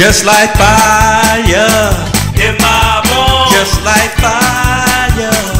Just like fire in my bones. Just like fire